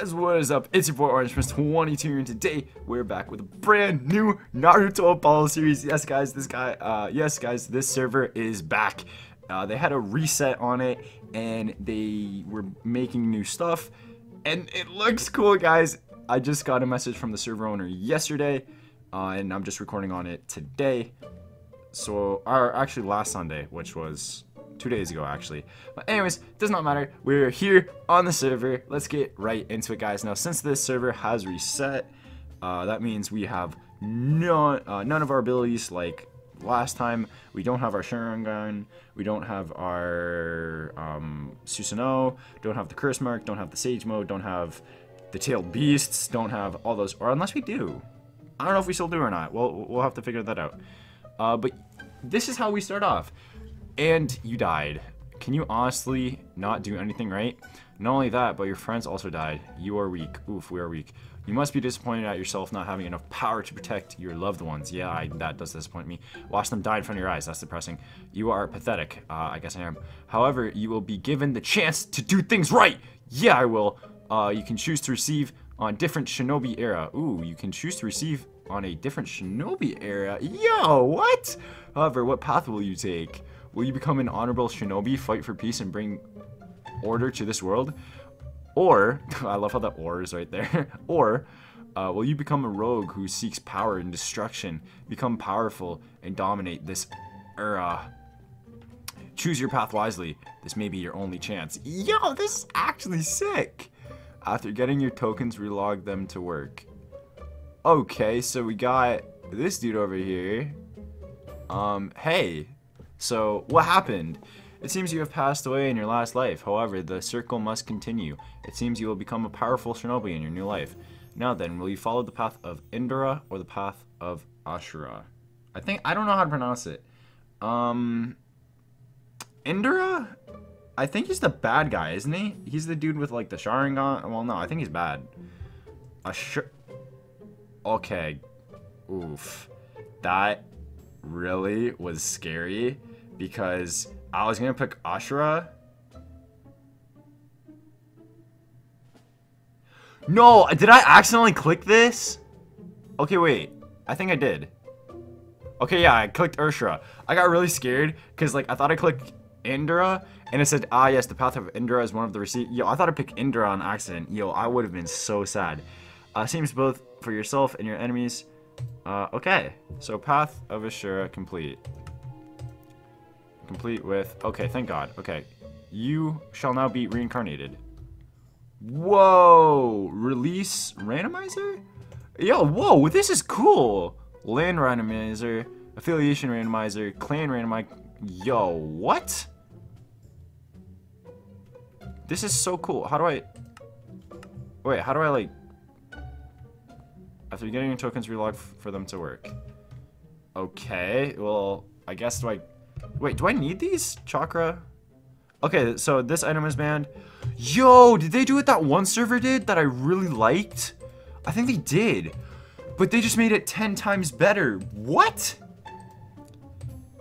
guys, what is up? It's your boy Orange Prince 22 and today we're back with a brand new Naruto Apollo series. Yes guys, this guy, uh, yes guys, this server is back. Uh, they had a reset on it and they were making new stuff and it looks cool guys. I just got a message from the server owner yesterday uh, and I'm just recording on it today. So, or actually last Sunday, which was two days ago actually. But anyways, does not matter. We're here on the server. Let's get right into it, guys. Now, since this server has reset, uh, that means we have none, uh, none of our abilities like last time. We don't have our Sharingan. We don't have our um, Susanoo. Don't have the Curse Mark. Don't have the Sage Mode. Don't have the Tailed Beasts. Don't have all those. Or unless we do. I don't know if we still do or not. We'll, we'll have to figure that out. Uh, but this is how we start off and you died. Can you honestly not do anything right? Not only that, but your friends also died. You are weak. Oof, we are weak. You must be disappointed at yourself not having enough power to protect your loved ones. Yeah, I, that does disappoint me. Watch them die in front of your eyes. That's depressing. You are pathetic. Uh, I guess I am. However, you will be given the chance to do things right. Yeah, I will. Uh, you can choose to receive on different shinobi era. Ooh, you can choose to receive on a different shinobi era. Yo, what? However, what path will you take? Will you become an honorable shinobi, fight for peace, and bring order to this world? Or, I love how that or is right there. or, uh, will you become a rogue who seeks power and destruction, become powerful, and dominate this era? Choose your path wisely. This may be your only chance. Yo, this is actually sick. After getting your tokens, relog them to work. Okay, so we got this dude over here. Um, hey, so, what happened? It seems you have passed away in your last life. However, the circle must continue. It seems you will become a powerful shinobi in your new life. Now then, will you follow the path of Indra or the path of Ashura? I think I don't know how to pronounce it. Um Indra? I think he's the bad guy, isn't he? He's the dude with like the Sharingan. Well, no, I think he's bad. Ashura. Okay. Oof. That really was scary because I was gonna pick Ashura. No, did I accidentally click this? Okay, wait. I think I did. Okay, yeah, I clicked Ursura. I got really scared because like I thought I clicked Indra and it said, ah, yes, the path of Indra is one of the receipt. Yo, I thought I picked Indra on accident. Yo, I would have been so sad. Uh, seems both for yourself and your enemies. Uh, okay, so path of Ashura complete. Complete with, okay, thank God. Okay, you shall now be reincarnated. Whoa, release randomizer? Yo, whoa, this is cool. Land randomizer, affiliation randomizer, clan randomizer. Yo, what? This is so cool. How do I... Wait, how do I, like... After getting your tokens, relog for them to work. Okay, well, I guess do I Wait, do I need these? Chakra? Okay, so this item is banned. Yo, did they do what that one server did that I really liked? I think they did. But they just made it 10 times better. What?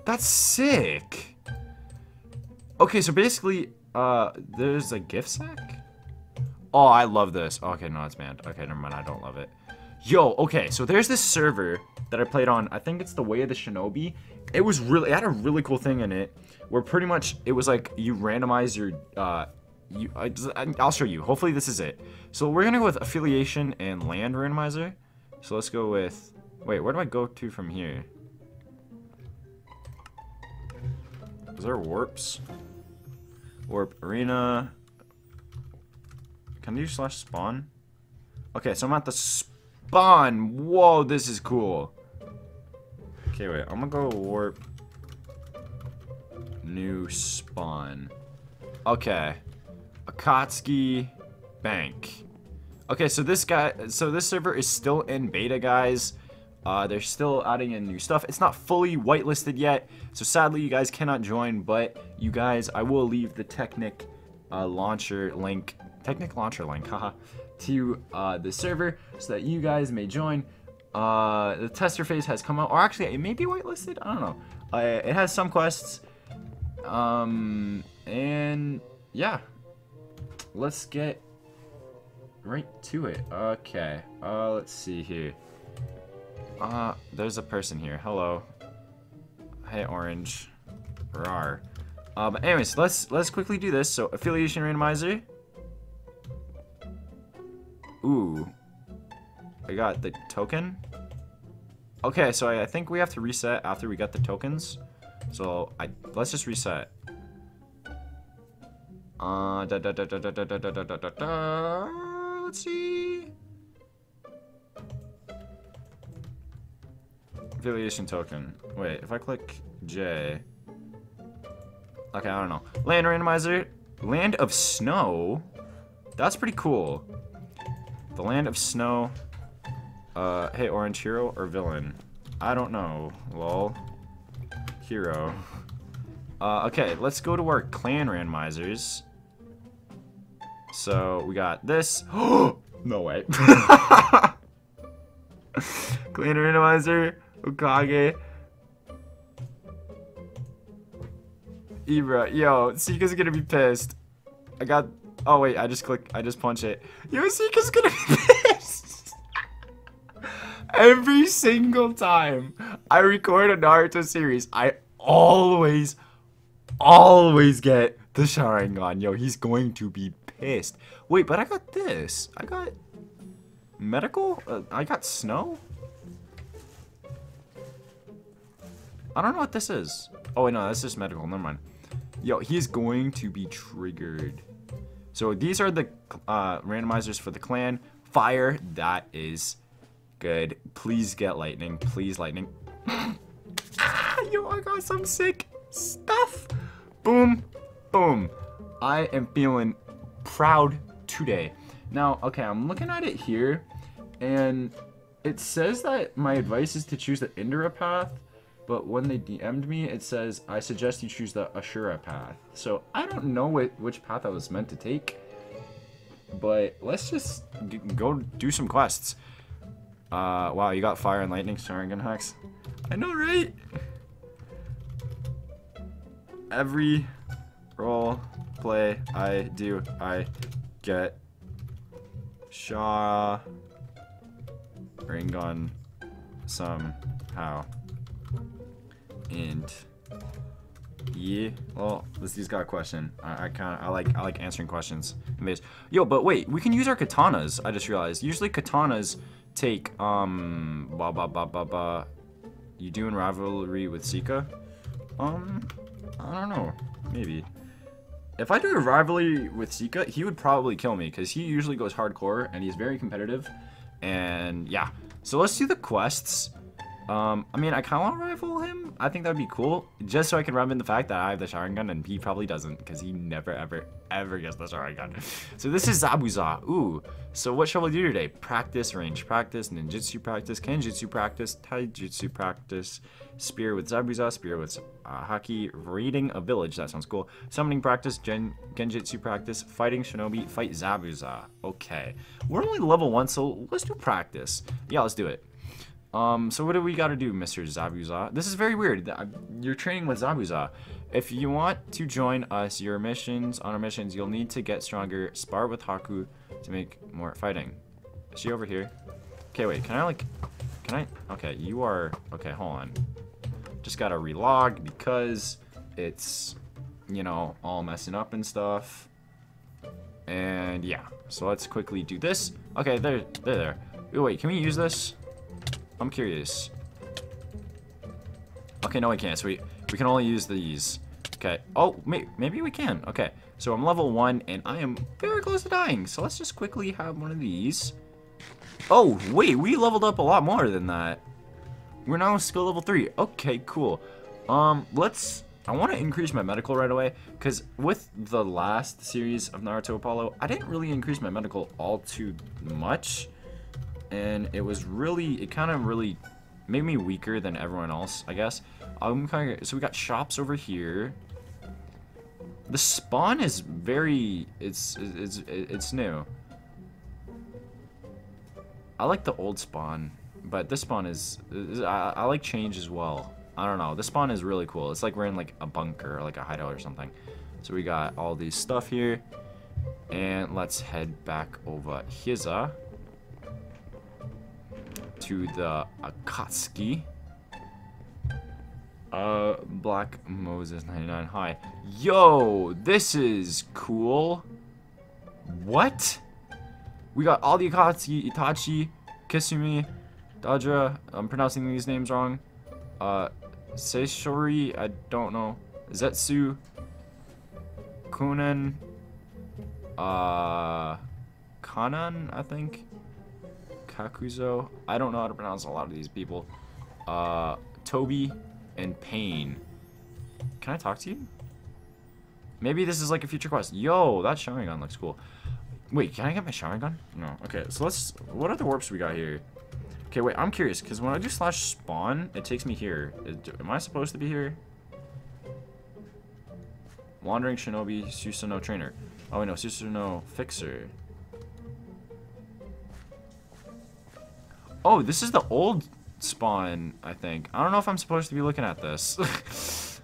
That's sick. Okay, so basically, uh, there's a gift sack? Oh, I love this. Okay, no, it's banned. Okay, never mind. I don't love it. Yo, okay, so there's this server that I played on. I think it's the Way of the Shinobi, it was really it had a really cool thing in it where pretty much it was like you randomize your uh you I, I'll show you. Hopefully this is it. So we're gonna go with affiliation and land randomizer. So let's go with wait where do I go to from here? Is there warps? Warp arena. Can you slash spawn? Okay so I'm at the spawn. Whoa this is cool Okay, wait. I'm gonna go warp new spawn. Okay. Akatsuki Bank. Okay, so this guy, so this server is still in beta, guys. Uh, they're still adding in new stuff. It's not fully whitelisted yet, so sadly you guys cannot join, but you guys, I will leave the Technic uh, launcher link, Technic launcher link, haha, to uh, the server so that you guys may join. Uh, the tester phase has come out, or actually, it may be whitelisted. I don't know. Uh, it has some quests. Um, and yeah, let's get right to it. Okay. Uh, let's see here. Uh, there's a person here. Hello. Hey, Orange. Rar. Uh, but anyways, let's let's quickly do this. So affiliation randomizer. Ooh. I got the token. Okay, so I, I think we have to reset after we got the tokens. So I let's just reset. Uh, da, da, da, da, da, da, da, da, da, da, da. Let's see. Affiliation token. Wait, if I click J. Okay, I don't know. Land randomizer. Land of Snow. That's pretty cool. The Land of Snow. Uh, hey, Orange Hero or Villain? I don't know. Lol. Hero. Uh, okay, let's go to our clan randomizers. So we got this. no way. clan randomizer. Okage. Ibra. Yo, Sika's gonna be pissed. I got. Oh wait, I just click. I just punch it. Yo, Sika's gonna be pissed. Every single time I record a Naruto series, I always, always get the Sharingan. Yo, he's going to be pissed. Wait, but I got this. I got medical. Uh, I got snow. I don't know what this is. Oh, wait, no, that's just medical. Never mind. Yo, he's going to be triggered. So these are the uh, randomizers for the clan. Fire, that is good. Please get lightning. Please lightning. ah, yo, I got some sick stuff. Boom, boom. I am feeling proud today. Now, okay, I'm looking at it here, and it says that my advice is to choose the Indra path, but when they DM'd me, it says, I suggest you choose the Ashura path. So I don't know which path I was meant to take, but let's just go do some quests. Uh, wow, you got fire and lightning Sharingan hacks. I know, right? Every role play I do, I get Shaw Ringon somehow. And yeah, well, this dude's got a question. I, I kind of I like I like answering questions. Yo, but wait, we can use our katanas. I just realized. Usually katanas take um ba ba ba ba ba. You doing rivalry with Sika? Um, I don't know. Maybe. If I do a rivalry with Sika, he would probably kill me because he usually goes hardcore and he's very competitive. And yeah, so let's do the quests. Um, I mean, I kind of want to rival him. I think that would be cool. Just so I can rub in the fact that I have the Sharingan and he probably doesn't. Because he never, ever, ever gets the Sharingan. so this is Zabuza. Ooh. So what shall we do today? Practice, range practice, ninjutsu practice, kenjutsu practice, taijutsu practice, spear with Zabuza, spear with uh, Haku, raiding a village. That sounds cool. Summoning practice, gen genjutsu practice, fighting shinobi, fight Zabuza. Okay. We're only level one, so let's do practice. Yeah, let's do it. Um, so what do we gotta do, Mr. Zabuza? This is very weird. You're training with Zabuza. If you want to join us, your missions, on our missions, you'll need to get stronger, spar with Haku to make more fighting. Is she over here? Okay, wait, can I like, can I, okay, you are, okay, hold on. Just gotta relog because it's, you know, all messing up and stuff. And yeah, so let's quickly do this. Okay, there, there, there. Wait, wait, can we use this? I'm curious. Okay, no we can't. So we, we can only use these. Okay. Oh, may, maybe we can. Okay. So I'm level 1, and I am very close to dying. So let's just quickly have one of these. Oh, wait. We leveled up a lot more than that. We're now skill level 3. Okay, cool. Um, let's... I want to increase my medical right away, because with the last series of Naruto Apollo, I didn't really increase my medical all too much and it was really, it kind of really made me weaker than everyone else, I guess. Of, so we got shops over here. The spawn is very, it's, it's, it's new. I like the old spawn, but this spawn is, I, I like change as well. I don't know, this spawn is really cool. It's like we're in like a bunker, like a hideout or something. So we got all these stuff here. And let's head back over here to the Akatsuki. Uh, Black Moses 99. Hi. Yo, this is cool. What? We got all the Akatsuki, Itachi, Kisumi, Dajra. I'm pronouncing these names wrong. Uh, Seishori, I don't know. Zetsu, Kunen, uh, Kanan, I think. Kakuzo. I don't know how to pronounce a lot of these people. Uh, Tobi and Pain. Can I talk to you? Maybe this is like a future quest. Yo, that Sharingan looks cool. Wait, can I get my Sharingan? No. Okay, so let's... What are the warps we got here? Okay, wait, I'm curious, because when I do slash spawn, it takes me here. Am I supposed to be here? Wandering Shinobi, Susanoo Trainer. Oh, wait, no, Susanoo Fixer. Oh, this is the old spawn, I think. I don't know if I'm supposed to be looking at this.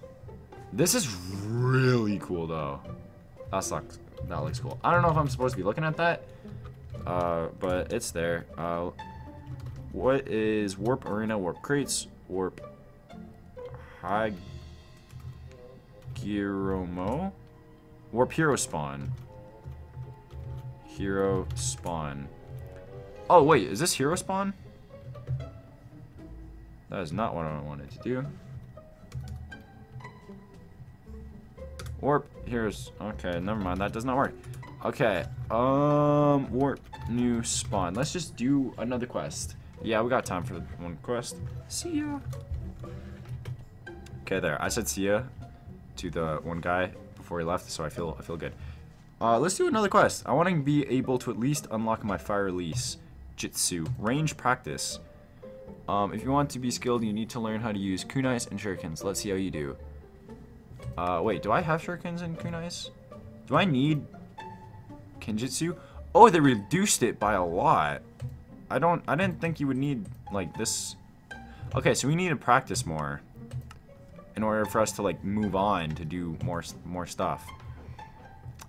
this is really cool, though. That sucks. That looks cool. I don't know if I'm supposed to be looking at that, uh, but it's there. Uh, what is Warp Arena, Warp Crates, Warp Hagoromo? Warp Hero Spawn. Hero Spawn. Oh, wait, is this Hero Spawn? That is not what I wanted to do. Warp, here's, okay, never mind, that does not work. Okay, um, warp, new spawn. Let's just do another quest. Yeah, we got time for one quest. See ya. Okay, there, I said see ya to the one guy before he left, so I feel, I feel good. Uh, let's do another quest. I want to be able to at least unlock my fire release. Jitsu. Range practice. Um, if you want to be skilled, you need to learn how to use kunais and shurikens. Let's see how you do. Uh, wait, do I have shurikens and kunais? Do I need kenjutsu? Oh, they reduced it by a lot. I don't, I didn't think you would need, like, this. Okay, so we need to practice more in order for us to, like, move on to do more, more stuff.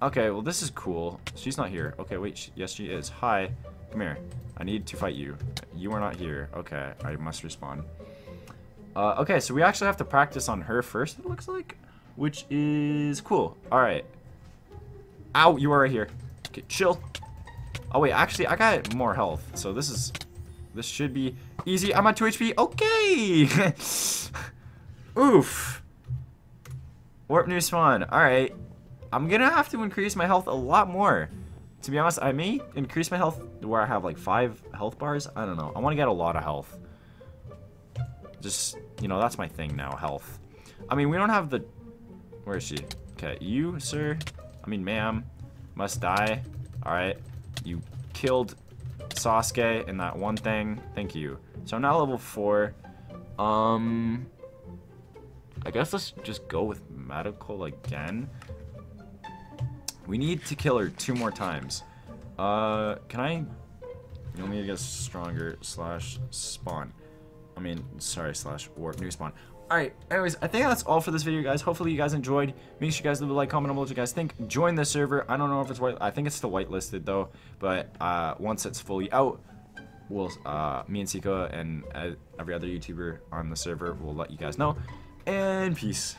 Okay, well, this is cool. She's not here. Okay, wait, she, yes, she is. Hi. Come here. I need to fight you. You are not here. Okay, I must respond. Uh, okay, so we actually have to practice on her first, it looks like. Which is cool. Alright. Ow, you are right here. Okay, chill. Oh, wait, actually, I got more health. So this is... This should be easy. I'm at 2 HP. Okay! Oof. Warp new spawn. Alright. I'm gonna have to increase my health a lot more. To be honest, I may increase my health where I have like five health bars. I don't know. I want to get a lot of health. Just, you know, that's my thing now, health. I mean, we don't have the... Where is she? Okay, you, sir, I mean, ma'am, must die. Alright. You killed Sasuke in that one thing. Thank you. So I'm now level 4. Um... I guess let's just go with medical again. We need to kill her two more times. Uh, can I... You to get stronger slash spawn. I mean, sorry, slash warp new spawn. Alright, anyways, I think that's all for this video, guys. Hopefully you guys enjoyed. Make sure you guys leave a like, comment on what you guys think. Join the server. I don't know if it's white. I think it's still whitelisted, though. But uh, once it's fully out, we'll, uh, me and Sika and uh, every other YouTuber on the server will let you guys know. And peace.